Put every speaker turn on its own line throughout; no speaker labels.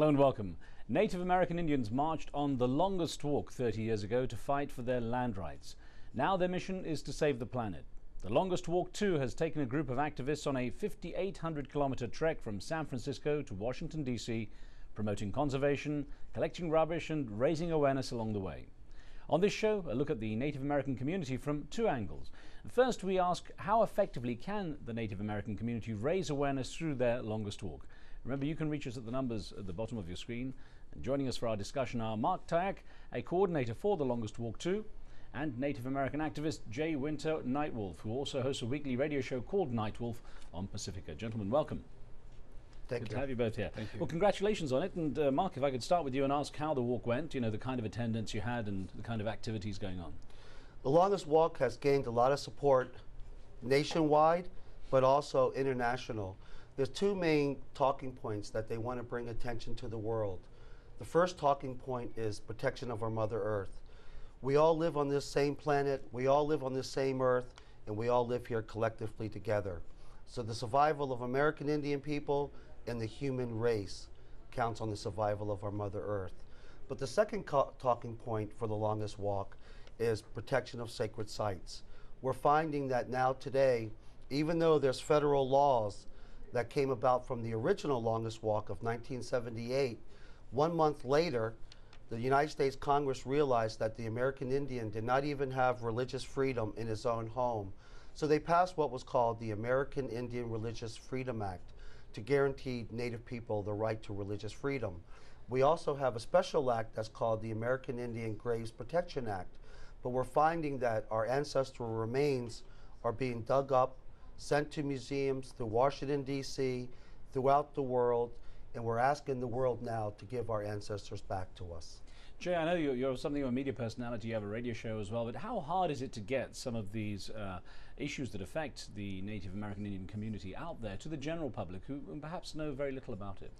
Hello and welcome. Native American Indians marched on the longest walk 30 years ago to fight for their land rights. Now their mission is to save the planet. The longest walk, too, has taken a group of activists on a 5,800 kilometer trek from San Francisco to Washington, D.C., promoting conservation, collecting rubbish, and raising awareness along the way. On this show, a look at the Native American community from two angles. First, we ask how effectively can the Native American community raise awareness through their longest walk? Remember, you can reach us at the numbers at the bottom of your screen. And joining us for our discussion are Mark Tayac, a coordinator for the Longest Walk 2, and Native American activist Jay Winter Nightwolf, who also hosts a weekly radio show called Nightwolf on Pacifica. Gentlemen, welcome.
Thank
Good
you.
to have you both here.
Thank you.
Well, congratulations on it. And uh, Mark, if I could start with you and ask how the walk went, you know, the kind of attendance you had and the kind of activities going on.
The longest walk has gained a lot of support nationwide, but also international. There's two main talking points that they want to bring attention to the world. The first talking point is protection of our Mother Earth. We all live on this same planet, we all live on this same earth, and we all live here collectively together. So the survival of American Indian people and the human race counts on the survival of our Mother Earth. But the second co- talking point for the longest walk is protection of sacred sites. We're finding that now today, even though there's federal laws that came about from the original longest walk of 1978, one month later, the United States Congress realized that the American Indian did not even have religious freedom in his own home. So they passed what was called the American Indian Religious Freedom Act to guarantee Native people the right to religious freedom. We also have a special act that's called the American Indian Graves Protection Act. But we're finding that our ancestral remains are being dug up, sent to museums through Washington, D.C., throughout the world, and we're asking the world now to give our ancestors back to us.
Jay, I know you're, you're something of a media personality, you have a radio show as well, but how hard is it to get some of these uh, issues that affect the Native American Indian community out there to the general public who who perhaps know very little about it?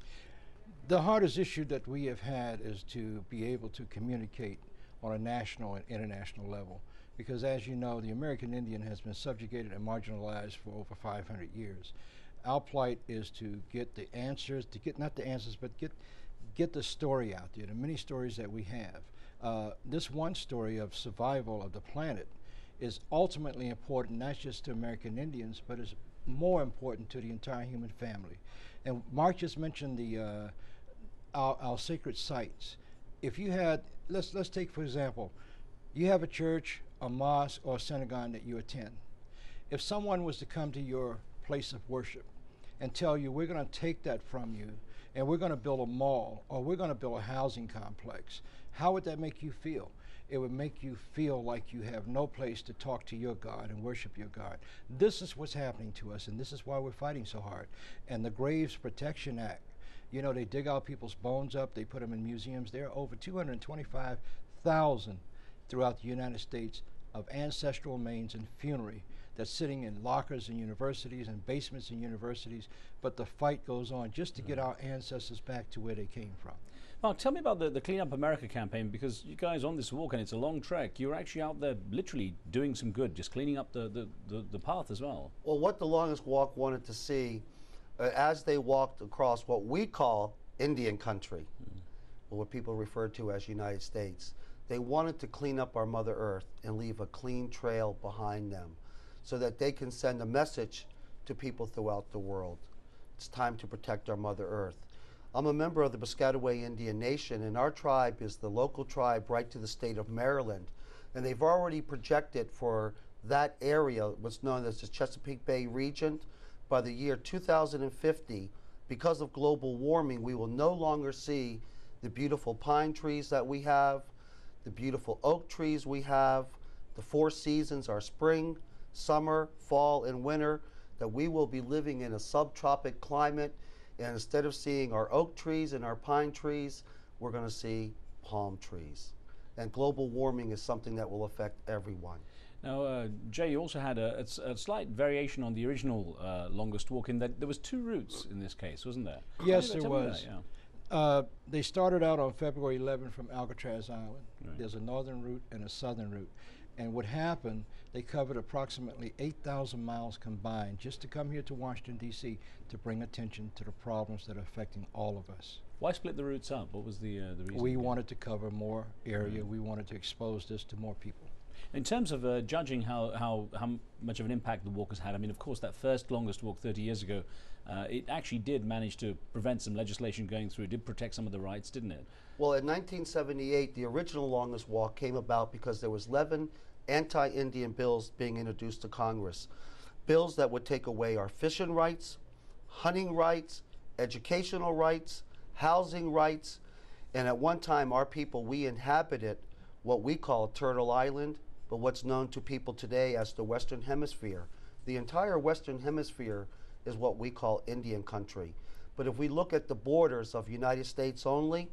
The hardest issue that we have had is to be able to communicate on a national and international level. Because as you know, the American Indian has been subjugated and marginalized for over 500 years. Our plight is to get the answers, to get not the answers, but get get the story out there, the many stories that we have. Uh, this one story of survival of the planet is ultimately important not just to American Indians, but is more important to the entire human family. And Mark just mentioned the uh, our, our sacred sites. If you had, let's let's take for example, you have a church, a mosque, or a synagogue that you attend. If someone was to come to your place of worship and tell you, we're going to take that from you and we're going to build a mall or we're going to build a housing complex, how would that make you feel? It would make you feel like you have no place to talk to your God and worship your God. This is what's happening to us, and this is why we're fighting so hard. And the Graves Protection Act, you know, they dig out people's bones up, they put them in museums. There are over 225,000 throughout the United States of ancestral remains and funerary that's sitting in lockers in universities and basements in universities. But the fight goes on just to get our ancestors back to where they came from.
Mark, tell me about the, the Clean Up America campaign because you guys on this walk and it's a long trek. You're actually out there literally doing some good, just cleaning up the, the, the, the path as well.
Well, what the longest walk wanted to see uh, as they walked across what we call Indian country, or what people refer to as United States, they wanted to clean up our Mother Earth and leave a clean trail behind them so that they can send a message to people throughout the world. It's time to protect our Mother Earth. I'm a member of the Piscataway Indian Nation, and our tribe is the local tribe right to the state of Maryland. And they've already projected for that area, what's known as the Chesapeake Bay region, by the year 2050, because of global warming, we will no longer see the beautiful pine trees that we have, the beautiful oak trees we have, the four seasons are spring, summer, fall, and winter, that we will be living in a subtropic climate. And instead of seeing our oak trees and our pine trees, we're going to see palm trees. And global warming is something that will affect everyone.
Now, uh, Jay, you also had a slight variation on the original uh, longest walk in that there was two routes in this case, wasn't there?
Yes, there was.
that, yeah.
Uh, they started out on February 11 from Alcatraz Island.
Right.
There's a northern route and a southern route. And what happened, they covered approximately 8,000 miles combined just to come here to Washington, D.C. to bring attention to the problems that are affecting all of us.
Why split the routes up? What was the, uh, the reason?
We wanted to cover more area. We wanted to expose this to more people.
In terms of uh, judging how, how, how much of an impact the walk has had, I mean, of course, that first longest walk 30 years ago, uh, it actually did manage to prevent some legislation going through. It did protect some of the rights, didn't it?
Well, in 1978, the original longest walk came about because there was 11 anti-Indian bills being introduced to Congress. Bills that would take away our fishing rights, hunting rights, educational rights, housing rights, and at one time our people, we inhabited what we call Turtle Island, but what's known to people today as the Western Hemisphere. The entire Western Hemisphere is what we call Indian country. But if we look at the borders of United States only,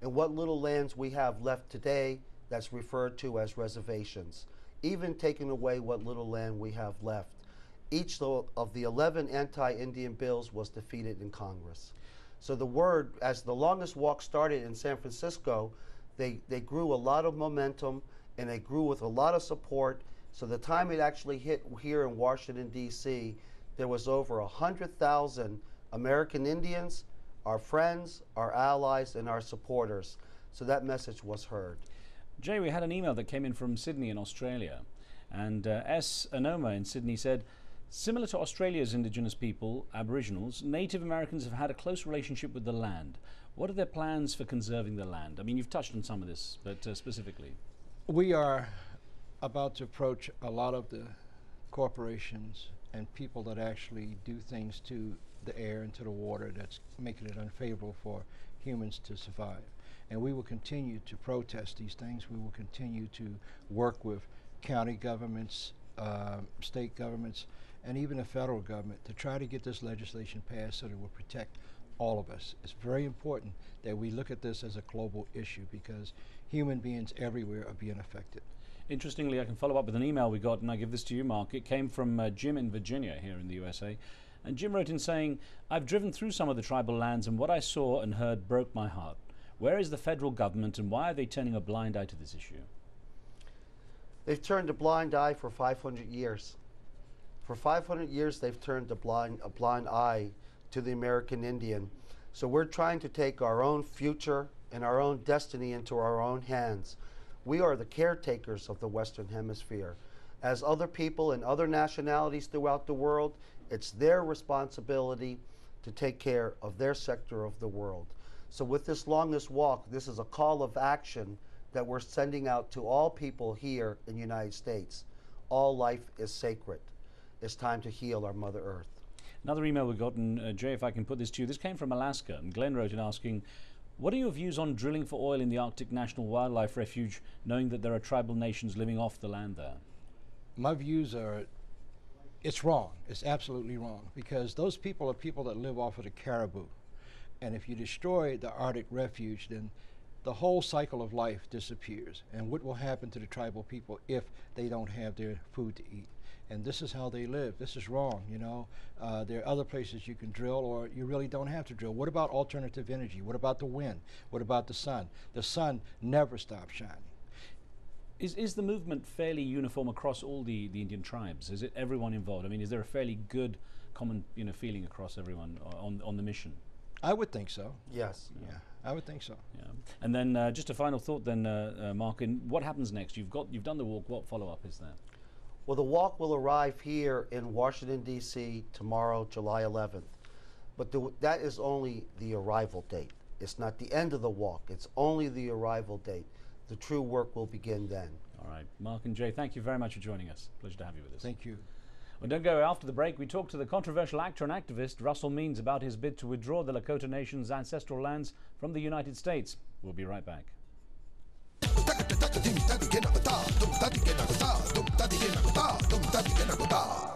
and what little lands we have left today that's referred to as reservations, even taking away what little land we have left, each of the 11 anti-Indian bills was defeated in Congress. So the word, as the longest walk started in San Francisco, they, they grew a lot of momentum and it grew with a lot of support. So the time it actually hit here in Washington, D.C., there was over 100,000 American Indians, our friends, our allies, and our supporters. So that message was heard.
Jay, we had an email that came in from Sydney in Australia. And uh, S. Anoma in Sydney said, Similar to Australia's Indigenous people, Aboriginals, Native Americans have had a close relationship with the land. What are their plans for conserving the land? I mean, you've touched on some of this, but uh, specifically.
We are about to approach a lot of the corporations and people that actually do things to the air and to the water that's making it unfavorable for humans to survive. And we will continue to protest these things. We will continue to work with county governments, uh, state governments, and even the federal government to try to get this legislation passed so that it will protect all of us. It's very important that we look at this as a global issue because human beings everywhere are being affected.
Interestingly, I can follow up with an email we got, and I give this to you, Mark. It came from uh, Jim in Virginia here in the USA. And Jim wrote in saying, I've driven through some of the tribal lands, and what I saw and heard broke my heart. Where is the federal government, and why are they turning a blind eye to this issue?
They've turned a blind eye for 500 years. For 500 years, they've turned a blind, a blind eye to the American Indian. So we're trying to take our own future and our own destiny into our own hands. We are the caretakers of the Western Hemisphere. As other people and other nationalities throughout the world, it's their responsibility to take care of their sector of the world. So with this longest walk, this is a call of action that we're sending out to all people here in the United States. All life is sacred. It's time to heal our Mother Earth.
Another email we've gotten, uh, Jay, if I can put this to you. This came from Alaska, and Glenn wrote in asking, what are your views on drilling for oil in the Arctic National Wildlife Refuge, knowing that there are tribal nations living off the land there?
My views are it's wrong. It's absolutely wrong because those people are people that live off of the caribou. And if you destroy the Arctic refuge, then the whole cycle of life disappears. And what will happen to the tribal people if they don't have their food to eat? And this is how they live. This is wrong, you know. Uh, there are other places you can drill, or you really don't have to drill. What about alternative energy? What about the wind? What about the sun? The sun never stops shining.
Is, is the movement fairly uniform across all the, the Indian tribes? Is it everyone involved? I mean, is there a fairly good common you know, feeling across everyone on, on the mission?
I would think so.
Yes.
Yeah, I would think so.
Yeah. And then uh, just a final thought then, uh, uh, Mark, in what happens next? You've, got, you've done the walk. What follow-up is there?
Well, the walk will arrive here in Washington, D.C. tomorrow, July 11th. But the, that is only the arrival date. It's not the end of the walk. It's only the arrival date. The true work will begin then.
All right. Mark and Jay, thank you very much for joining us. Pleasure to have you with us.
Thank you.
Well, don't go after the break. We talk to the controversial actor and activist Russell Means about his bid to withdraw the Lakota Nation's ancestral lands from the United States. We'll be right back dum da di ke na ko ta dum da di ke na ko ta dum da di ke na ko ta dum da di ke na ko ta